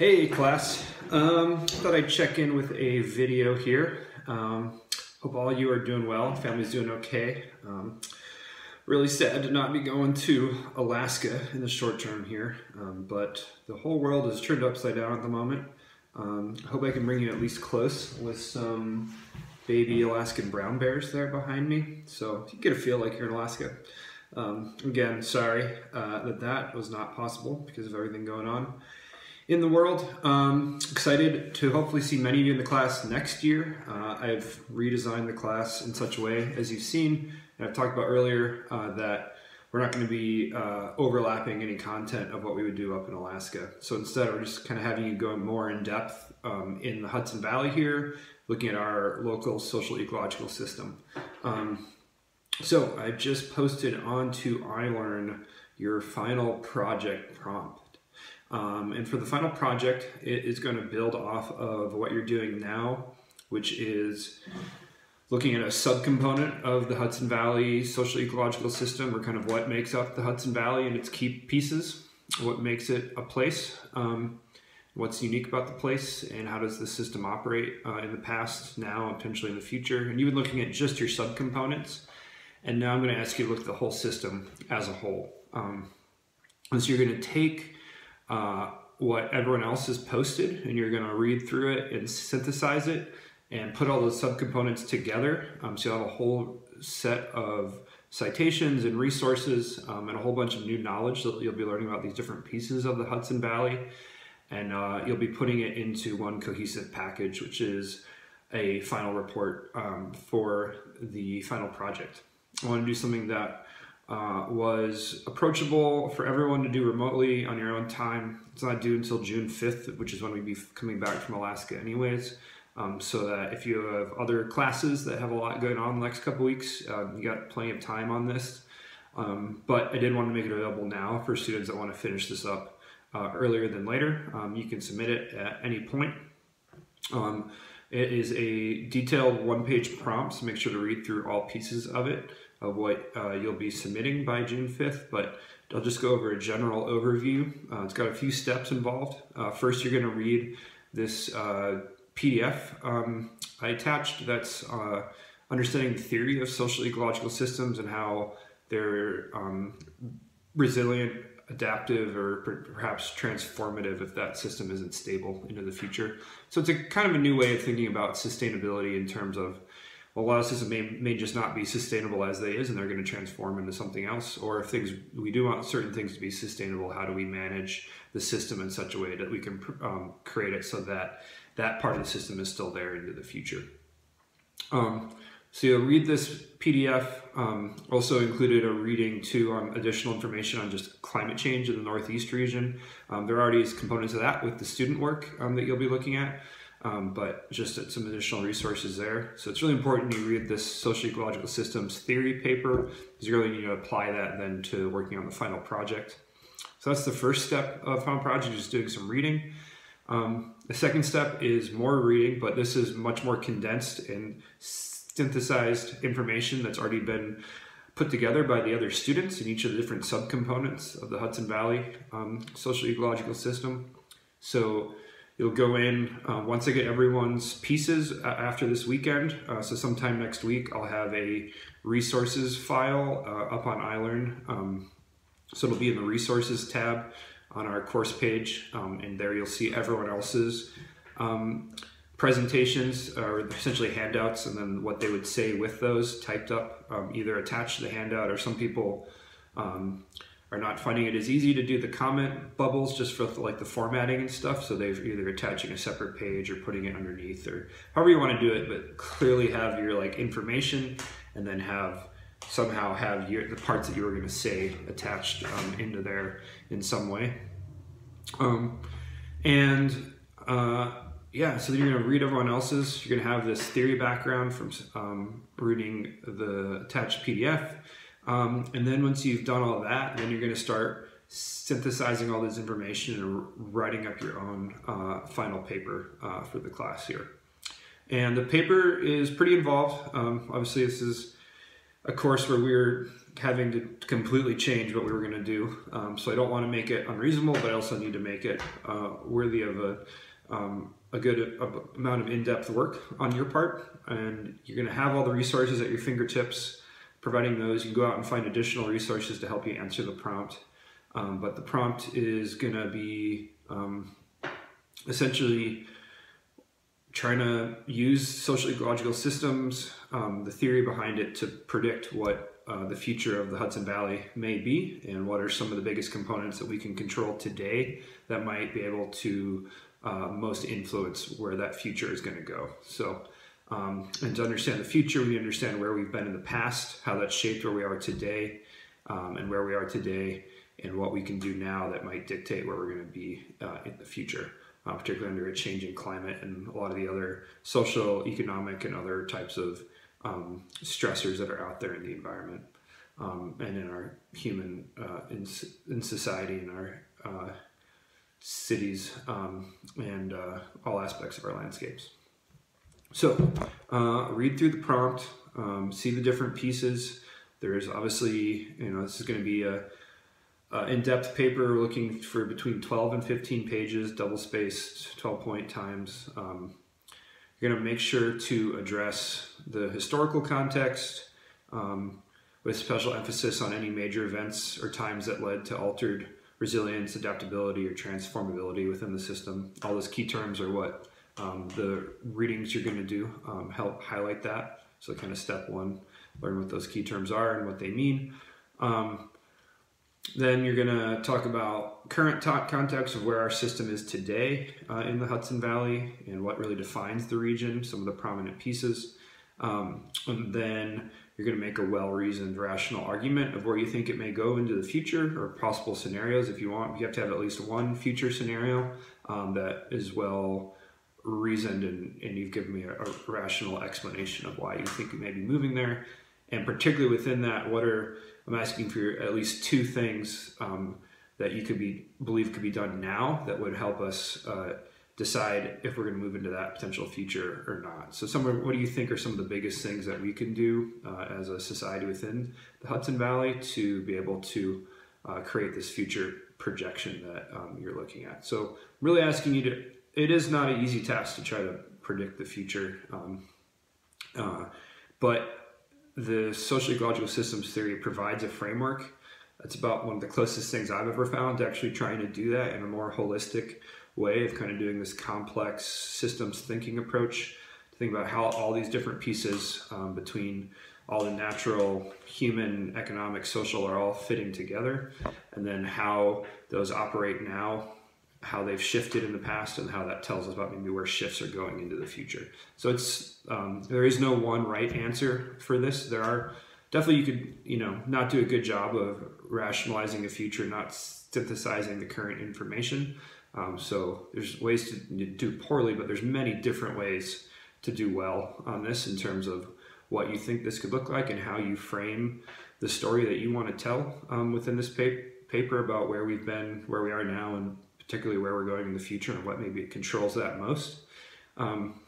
Hey class, um, thought I'd check in with a video here. Um, hope all you are doing well, family's doing okay. Um, really sad to not be going to Alaska in the short term here, um, but the whole world is turned upside down at the moment. Um, hope I can bring you at least close with some baby Alaskan brown bears there behind me, so you get a feel like you're in Alaska. Um, again, sorry uh, that that was not possible because of everything going on in the world. Um, excited to hopefully see many of you in the class next year. Uh, I've redesigned the class in such a way, as you've seen, and I've talked about earlier, uh, that we're not going to be uh, overlapping any content of what we would do up in Alaska. So instead, we're just kind of having you go more in depth um, in the Hudson Valley here, looking at our local social ecological system. Um, so I just posted onto iLearn your final project prompt. Um, and for the final project, it is going to build off of what you're doing now, which is looking at a subcomponent of the Hudson Valley social ecological system, or kind of what makes up the Hudson Valley and its key pieces, what makes it a place, um, what's unique about the place, and how does the system operate uh, in the past, now, potentially in the future, and you've been looking at just your subcomponents. And now I'm going to ask you to look at the whole system as a whole. Um, and so you're going to take uh, what everyone else has posted and you're going to read through it and synthesize it and put all those subcomponents together. Um, so you'll have a whole set of citations and resources um, and a whole bunch of new knowledge that you'll be learning about these different pieces of the Hudson Valley. And uh, you'll be putting it into one cohesive package, which is a final report um, for the final project. I want to do something that uh, was approachable for everyone to do remotely on your own time. It's not due until June 5th, which is when we'd be coming back from Alaska anyways. Um, so that if you have other classes that have a lot going on the next couple weeks, uh, you got plenty of time on this. Um, but I did want to make it available now for students that want to finish this up uh, earlier than later. Um, you can submit it at any point. Um, it is a detailed one-page prompt, so make sure to read through all pieces of it of what uh, you'll be submitting by June 5th, but I'll just go over a general overview. Uh, it's got a few steps involved. Uh, first, you're going to read this uh, PDF um, I attached that's uh, understanding the theory of social ecological systems and how they're um, resilient, adaptive, or perhaps transformative if that system isn't stable into the future. So it's a kind of a new way of thinking about sustainability in terms of a lot of systems may, may just not be sustainable as they is and they're going to transform into something else. Or if things we do want certain things to be sustainable how do we manage the system in such a way that we can um, create it so that that part of the system is still there into the future? Um, so you'll read this pdf um, also included a reading to additional information on just climate change in the northeast region. Um, there are already is components of that with the student work um, that you'll be looking at um, but just some additional resources there. So it's really important you read this social ecological systems theory paper because you really need to apply that then to working on the final project. So that's the first step of final project, just doing some reading. Um, the second step is more reading, but this is much more condensed and synthesized information that's already been put together by the other students in each of the different subcomponents of the Hudson Valley um, social ecological system. So You'll go in, uh, once I get everyone's pieces uh, after this weekend, uh, so sometime next week, I'll have a resources file uh, up on iLearn. Um, so it'll be in the resources tab on our course page, um, and there you'll see everyone else's um, presentations, or essentially handouts, and then what they would say with those typed up, um, either attached to the handout or some people um, are not finding it as easy to do the comment bubbles just for like the formatting and stuff. So they're either attaching a separate page or putting it underneath or however you want to do it, but clearly have your like information and then have somehow have your, the parts that you were going to say attached um, into there in some way. Um, and uh, yeah, so you're going to read everyone else's. You're going to have this theory background from um, reading the attached PDF. Um, and then once you've done all that, then you're going to start synthesizing all this information and writing up your own uh, final paper uh, for the class here. And the paper is pretty involved. Um, obviously, this is a course where we're having to completely change what we were going to do. Um, so I don't want to make it unreasonable, but I also need to make it uh, worthy of a, um, a good amount of in-depth work on your part. And you're going to have all the resources at your fingertips. Providing those, you can go out and find additional resources to help you answer the prompt. Um, but the prompt is going to be um, essentially trying to use social ecological systems, um, the theory behind it to predict what uh, the future of the Hudson Valley may be and what are some of the biggest components that we can control today that might be able to uh, most influence where that future is going to go. So, um, and to understand the future, we understand where we've been in the past, how that shaped where we are today, um, and where we are today, and what we can do now that might dictate where we're going to be uh, in the future uh, particularly under a changing climate and a lot of the other social, economic, and other types of um, stressors that are out there in the environment um, and in our human, uh, in, in society, in our uh, cities, um, and uh, all aspects of our landscapes. So, uh, read through the prompt, um, see the different pieces. There's obviously, you know, this is going to be a uh, in-depth paper looking for between 12 and 15 pages, double spaced, 12 point times. Um, you're going to make sure to address the historical context um, with special emphasis on any major events or times that led to altered resilience, adaptability, or transformability within the system. All those key terms are what um, the readings you're going to do um, help highlight that. So kind of step one, learn what those key terms are and what they mean. Um, then you're going to talk about current context of where our system is today uh, in the Hudson Valley and what really defines the region, some of the prominent pieces. Um, and then you're going to make a well-reasoned, rational argument of where you think it may go into the future or possible scenarios. If you want, you have to have at least one future scenario um, that is well reasoned and, and you've given me a, a rational explanation of why you think you may be moving there. And particularly within that, what are I'm asking for at least two things um, that you could be believe could be done now that would help us uh, decide if we're going to move into that potential future or not. So, some what do you think are some of the biggest things that we can do uh, as a society within the Hudson Valley to be able to uh, create this future projection that um, you're looking at? So, really asking you to. It is not an easy task to try to predict the future, um, uh, but the social ecological systems theory provides a framework. That's about one of the closest things I've ever found to actually trying to do that in a more holistic way of kind of doing this complex systems thinking approach to think about how all these different pieces um, between all the natural, human, economic, social are all fitting together, and then how those operate now how they've shifted in the past and how that tells us about maybe where shifts are going into the future. So it's um, there is no one right answer for this. There are definitely you could you know not do a good job of rationalizing a future, not synthesizing the current information. Um, so there's ways to do poorly, but there's many different ways to do well on this in terms of what you think this could look like and how you frame the story that you want to tell um, within this paper about where we've been, where we are now, and particularly where we're going in the future and what maybe it controls that most. Um,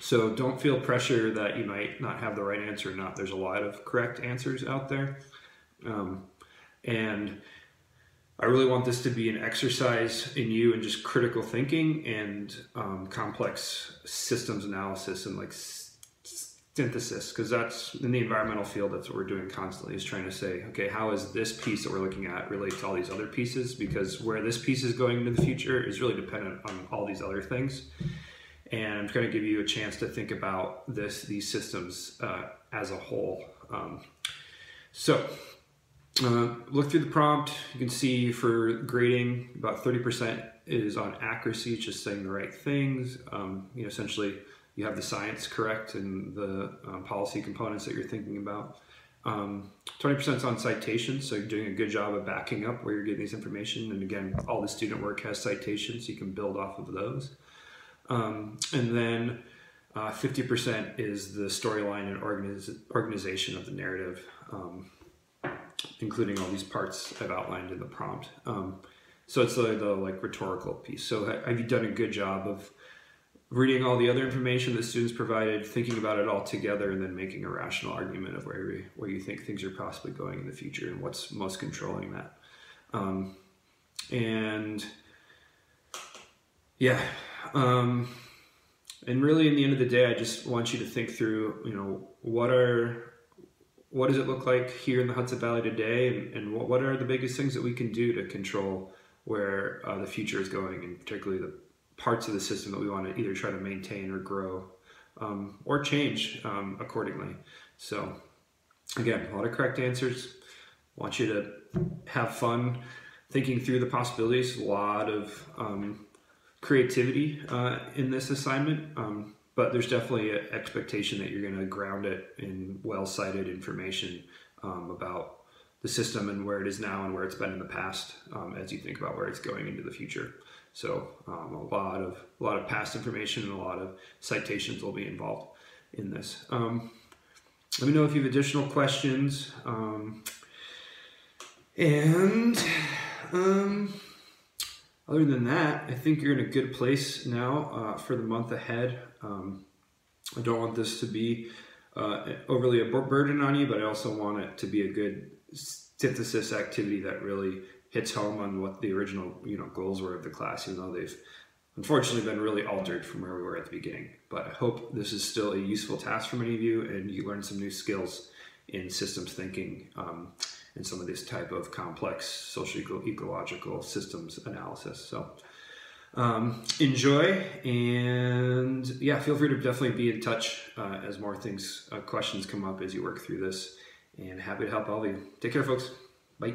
so don't feel pressure that you might not have the right answer or not. There's a lot of correct answers out there. Um, and I really want this to be an exercise in you and just critical thinking and um, complex systems analysis and like synthesis because that's in the environmental field that's what we're doing constantly is trying to say okay how is this piece that we're looking at relate to all these other pieces? Because where this piece is going into the future is really dependent on all these other things. And i'm trying to give you a chance to think about this these systems uh, as a whole. Um, so uh, look through the prompt. You can see for grading about 30% is on accuracy just saying the right things. Um, you know essentially you have the science correct and the um, policy components that you're thinking about. Um, 20% is on citations, so you're doing a good job of backing up where you're getting this information. And again, all the student work has citations, so you can build off of those. Um, and then 50% uh, is the storyline and organiz organization of the narrative, um, including all these parts I've outlined in the prompt. Um, so it's the, the like rhetorical piece. So have you done a good job of reading all the other information that students provided, thinking about it all together, and then making a rational argument of where, where you think things are possibly going in the future and what's most controlling that. Um, and yeah, um, and really in the end of the day, I just want you to think through, you know, what are what does it look like here in the Hudson Valley today, and, and what, what are the biggest things that we can do to control where uh, the future is going, and particularly the parts of the system that we want to either try to maintain or grow um, or change um, accordingly. So, again, a lot of correct answers. want you to have fun thinking through the possibilities. A lot of um, creativity uh, in this assignment, um, but there's definitely an expectation that you're going to ground it in well cited information um, about the system and where it is now and where it's been in the past um, as you think about where it's going into the future. So um, a lot of a lot of past information and a lot of citations will be involved in this. Um, let me know if you have additional questions. Um, and um, other than that, I think you're in a good place now uh, for the month ahead. Um, I don't want this to be uh, overly a burden on you, but I also want it to be a good synthesis activity that really hits home on what the original you know goals were of the class, even though they've unfortunately been really altered from where we were at the beginning. But I hope this is still a useful task for many of you, and you learn some new skills in systems thinking um, and some of this type of complex social ecological systems analysis. So. Um, enjoy and yeah feel free to definitely be in touch uh, as more things uh, questions come up as you work through this and happy to help all of you. Take care, folks. Bye.